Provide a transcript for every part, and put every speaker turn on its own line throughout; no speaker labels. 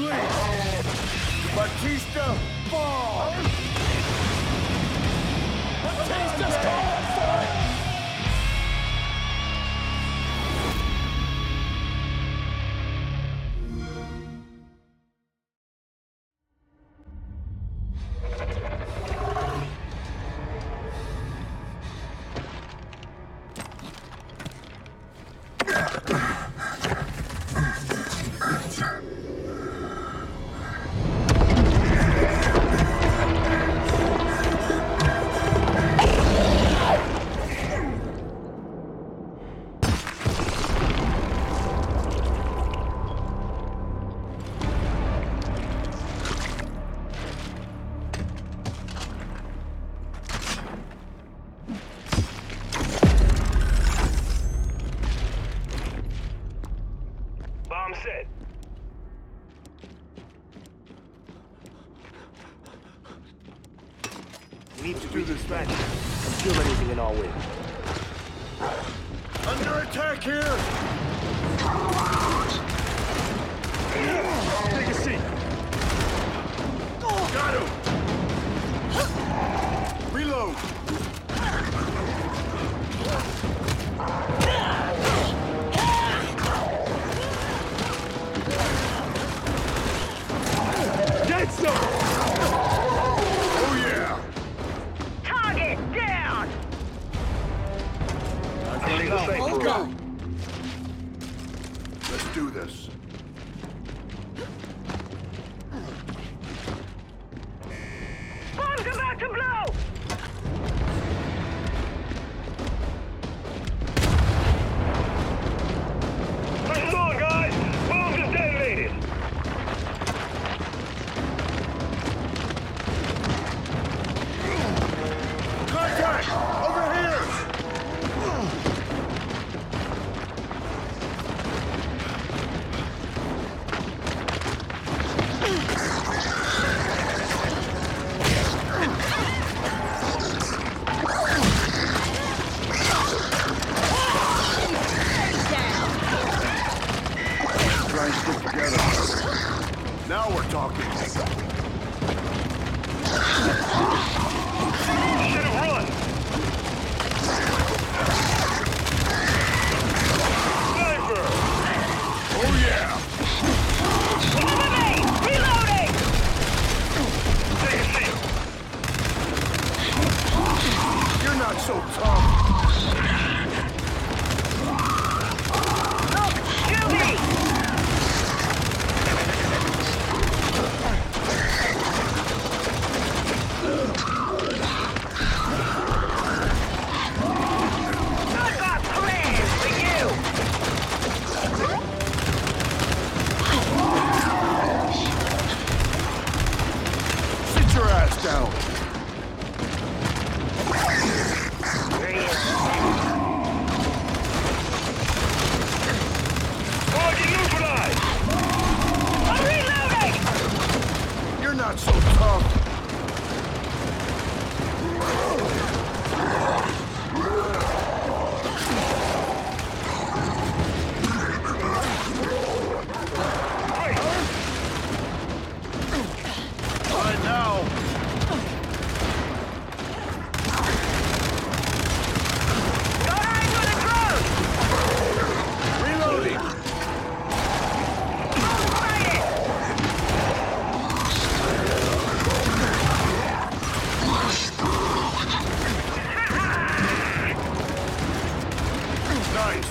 Release! Batista, Attack here!
To blow!
Now we're talking.
Should have run! Sniper!
Oh yeah!
Me! Reloading!
You're not so tough! Not so tough! All right, now!
Got eyes on the drone!
Reloading!
Fight it!
Nice!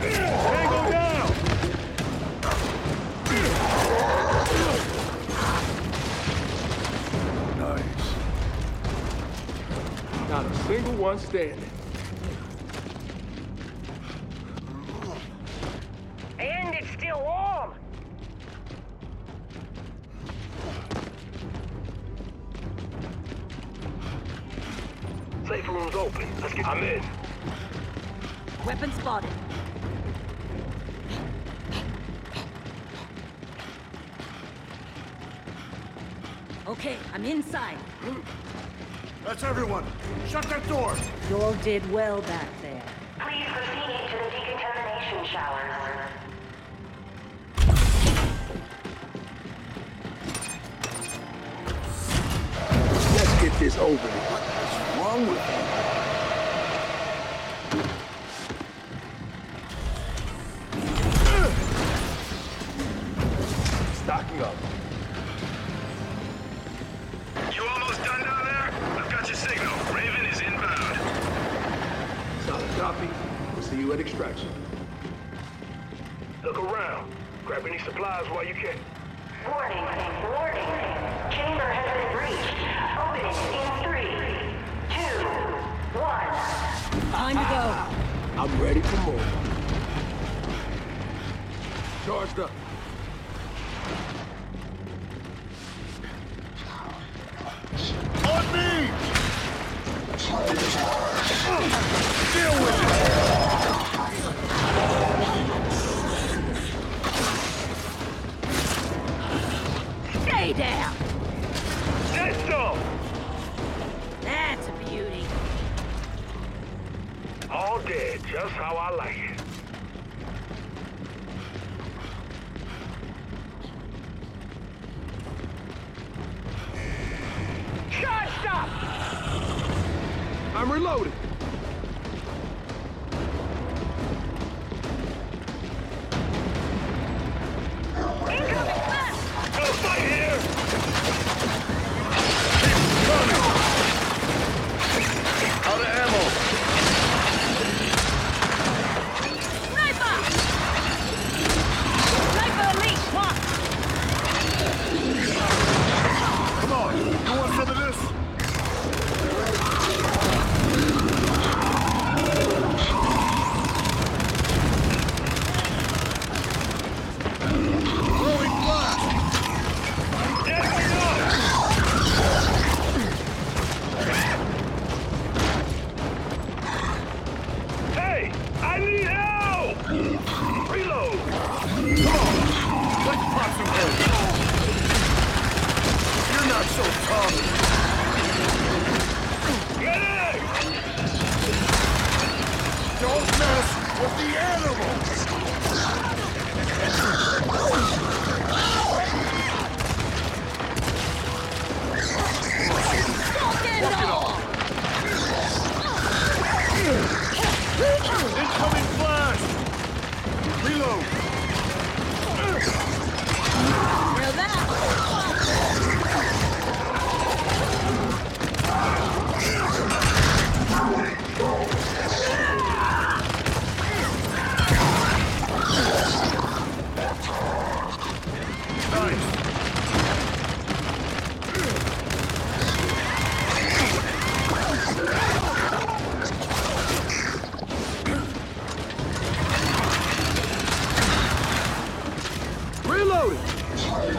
Tango down!
Nice.
Not a single one standing.
And it's still warm!
Safe room's open. Let's get... I'm in.
Weapon spotted. Okay, I'm inside.
That's everyone! Shut that door!
You all did well back there.
Please proceed to the decontamination shaft. showers.
Let's get this over with.
What's wrong with you?
Stocking up.
You almost done down there? I've got your signal. Raven is inbound.
Solid copy. We'll see you at extraction.
Look around. Grab any supplies while you can.
Warning, warning. Chamber has been breached. Opening in three, two, one.
Time to go.
Ah, I'm ready for more. Charged up.
Stay down. That's a beauty.
All dead, just how I like it.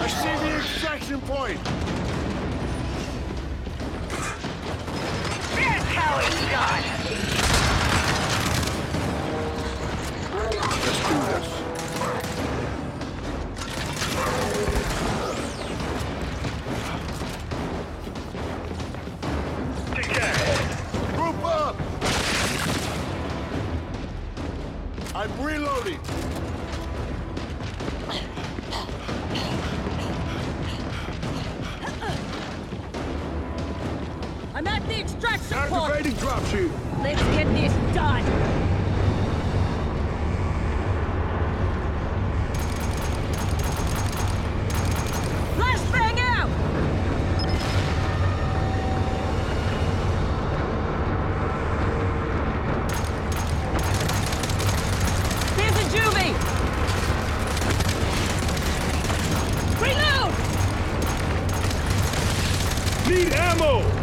I
see the extraction point!
That's how it's done.
Let's do this.
Take care.
Group up! I'm reloading!
Shield.
Let's get this done. Flashbang out! Here's a juvie! Reload!
Need ammo!